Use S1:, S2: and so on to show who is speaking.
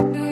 S1: do